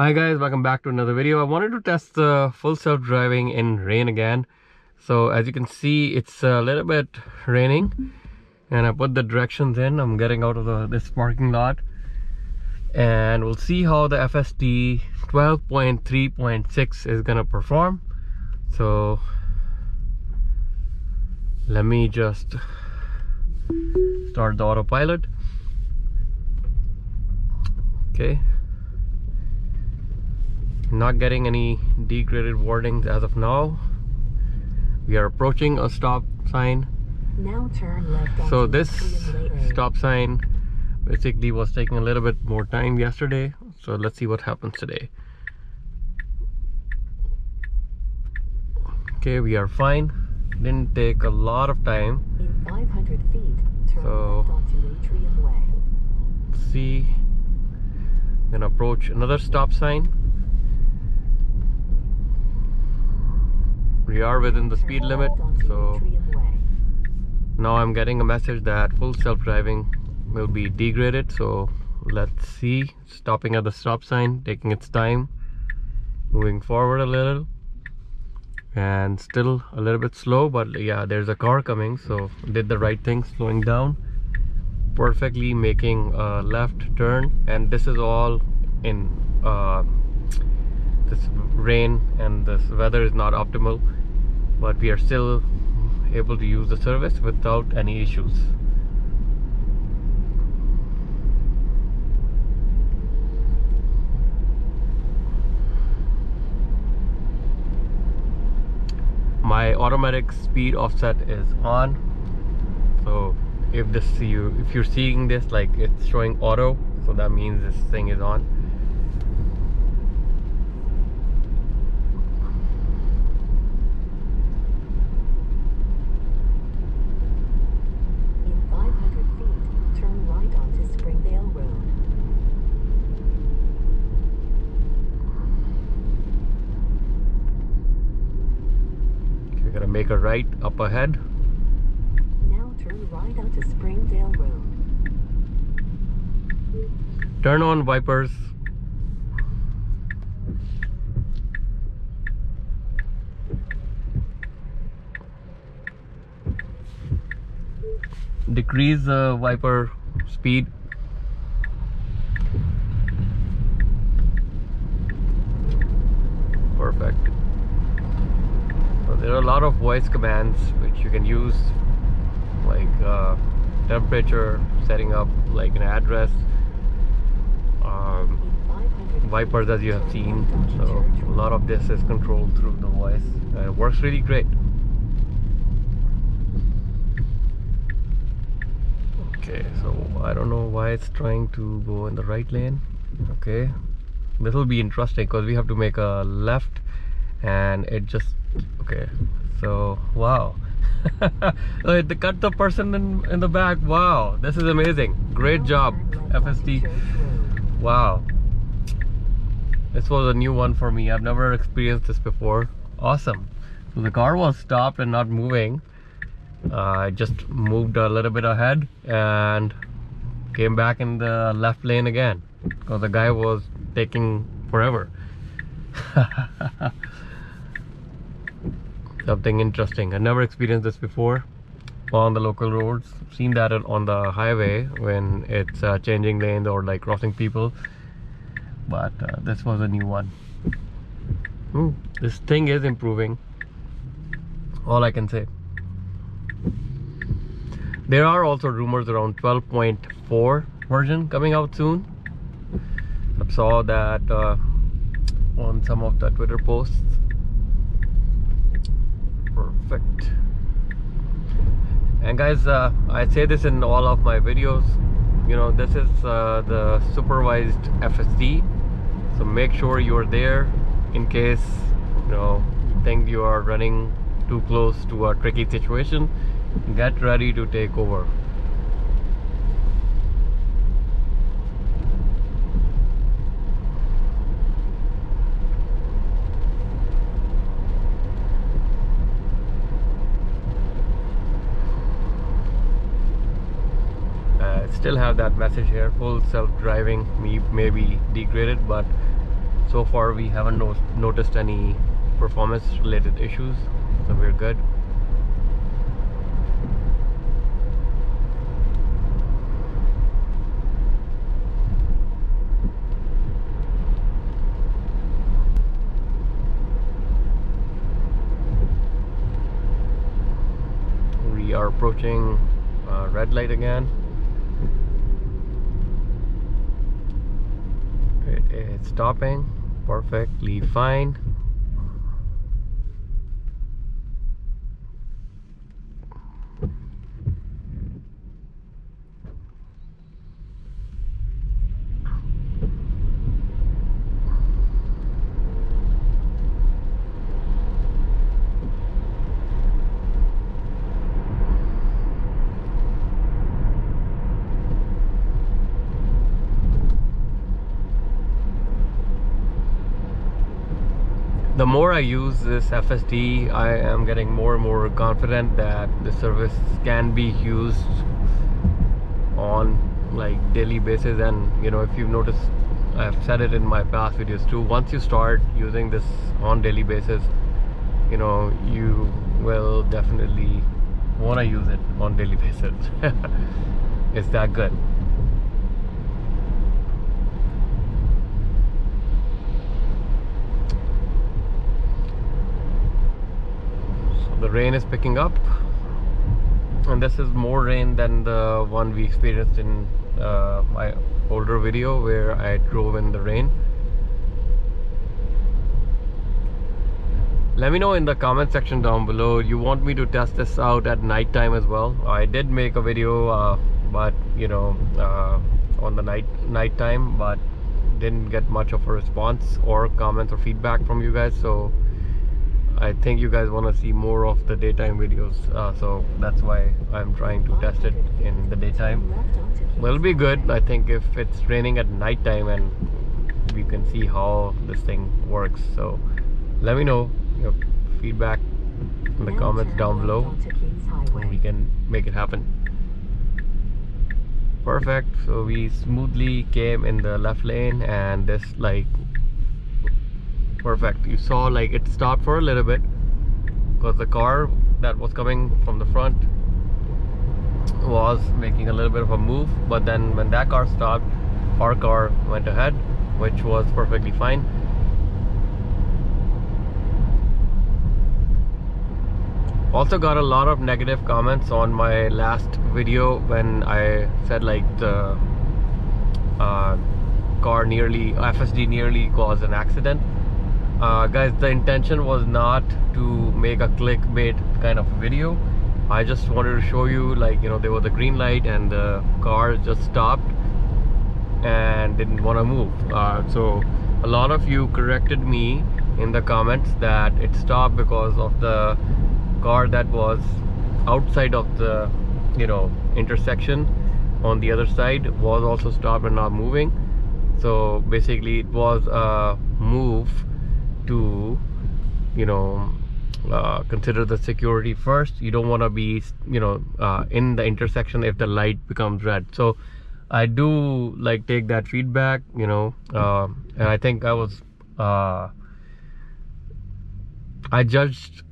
Hi guys, welcome back to another video. I wanted to test the full self-driving in rain again. So as you can see, it's a little bit raining and I put the directions in. I'm getting out of the, this parking lot and we'll see how the FSD 12.3.6 is gonna perform. So let me just start the autopilot. Okay not getting any degraded warnings as of now. We are approaching a stop sign. Now turn left so this stop sign basically was taking a little bit more time yesterday. So let's see what happens today. Okay we are fine. Didn't take a lot of time. In 500 feet turn so left onto atrium way. see gonna approach another stop sign we are within the speed limit so now I'm getting a message that full self-driving will be degraded so let's see. Stopping at the stop sign taking its time moving forward a little and still a little bit slow but yeah there's a car coming so did the right thing slowing down perfectly making a left turn and this is all in uh, this rain and this weather is not optimal but we are still able to use the service without any issues. My automatic speed offset is on. So if this you if you're seeing this like it's showing auto so that means this thing is on a right up ahead. Now turn right onto Springdale Road. Turn on wipers. Decrease the wiper speed perfect there are a lot of voice commands which you can use like uh, temperature setting up like an address um, wipers as you have seen. So a lot of this is controlled through the voice. And it works really great. Okay so I don't know why it's trying to go in the right lane. Okay. This will be interesting because we have to make a left and it just okay so wow. They cut the person in, in the back. Wow this is amazing. Great job FSD wow. This was a new one for me. I've never experienced this before. Awesome. So the car was stopped and not moving. Uh, I just moved a little bit ahead and came back in the left lane again. Because the guy was taking forever something interesting. I've never experienced this before on the local roads. Seen that on the highway when it's uh, changing lanes or like crossing people. But uh, this was a new one. This thing is improving. All I can say. There are also rumors around 12.4 version coming out soon. I saw that uh, on some of the Twitter posts perfect. And guys uh, I say this in all of my videos. You know this is uh, the supervised FSD so make sure you're there in case you know think you are running too close to a tricky situation. Get ready to take over still have that message here. Full self-driving may be degraded but so far we haven't no noticed any performance related issues so we're good. We are approaching uh, red light again it is stopping. Perfectly fine the more I use this FSD, I am getting more and more confident that the service can be used on like daily basis. And you know if you've noticed I've said it in my past videos too once you start using this on daily basis you know you will definitely want to use it on daily basis. It's that good the rain is picking up. And this is more rain than the one we experienced in uh, my older video where I drove in the rain. Let me know in the comment section down below. You want me to test this out at night time as well? I did make a video uh, but you know uh, on the night night time but didn't get much of a response or comments or feedback from you guys so I think you guys want to see more of the daytime videos uh, so that's why I'm trying to test it in the daytime. Well it'll be good I think if it's raining at nighttime and we can see how this thing works. So let me know your feedback in the comments down below. And we can make it happen. Perfect. So we smoothly came in the left lane and this like perfect. You saw like it stopped for a little bit because the car that was coming from the front was making a little bit of a move but then when that car stopped our car went ahead which was perfectly fine. Also got a lot of negative comments on my last video when I said like the uh, car nearly FSD nearly caused an accident uh, guys the intention was not to make a clickbait kind of video. I just wanted to show you like you know there was a green light and the car just stopped and didn't want to move. Uh, so a lot of you corrected me in the comments that it stopped because of the car that was outside of the you know intersection on the other side was also stopped and not moving. So basically it was a move to you know uh, consider the security first. You don't want to be you know uh, in the intersection if the light becomes red. So I do like take that feedback you know uh, and I think I was uh, I judged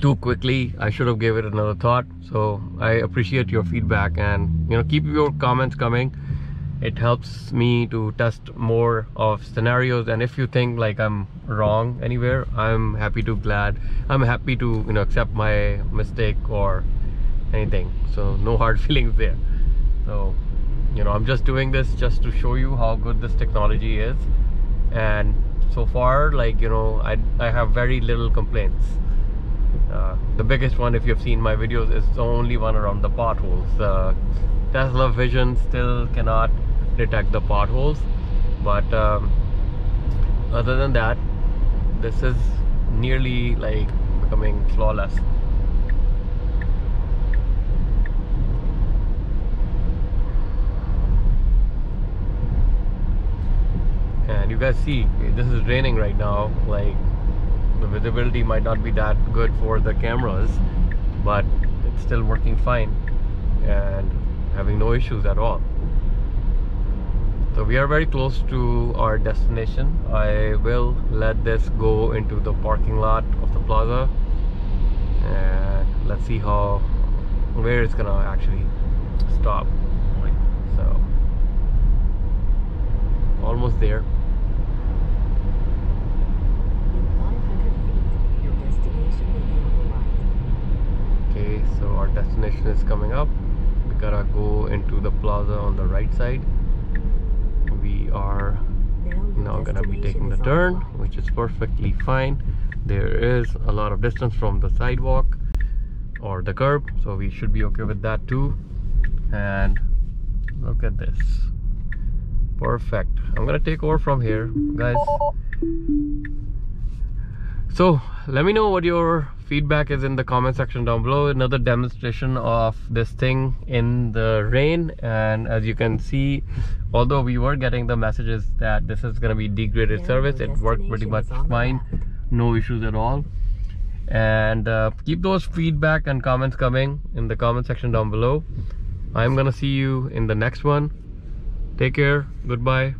too quickly. I should have gave it another thought. So I appreciate your feedback and you know keep your comments coming it helps me to test more of scenarios and if you think like i'm wrong anywhere i'm happy to glad i'm happy to you know accept my mistake or anything. So no hard feelings there. So you know i'm just doing this just to show you how good this technology is. And so far like you know i i have very little complaints. Uh, the biggest one if you've seen my videos is the only one around the potholes. Uh, Tesla Vision still cannot detect the potholes but um, other than that this is nearly like becoming flawless. And you guys see this is raining right now like the visibility might not be that good for the cameras but it's still working fine and having no issues at all so we are very close to our destination. I will let this go into the parking lot of the plaza. And let's see how where it's gonna actually stop. So almost there. In 500 feet, your destination will be on the right. okay so our destination is coming up. We gotta go into the plaza on the right side are Now gonna be taking the turn which is perfectly fine. There is a lot of distance from the sidewalk or the curb so we should be okay with that too. And look at this. Perfect. I'm gonna take over from here guys. So let me know what your feedback is in the comment section down below. Another demonstration of this thing in the rain. And as you can see although we were getting the messages that this is going to be degraded Now service it worked pretty much is on the fine. No issues at all. And uh, keep those feedback and comments coming in the comment section down below. I'm gonna see you in the next one. Take care. Goodbye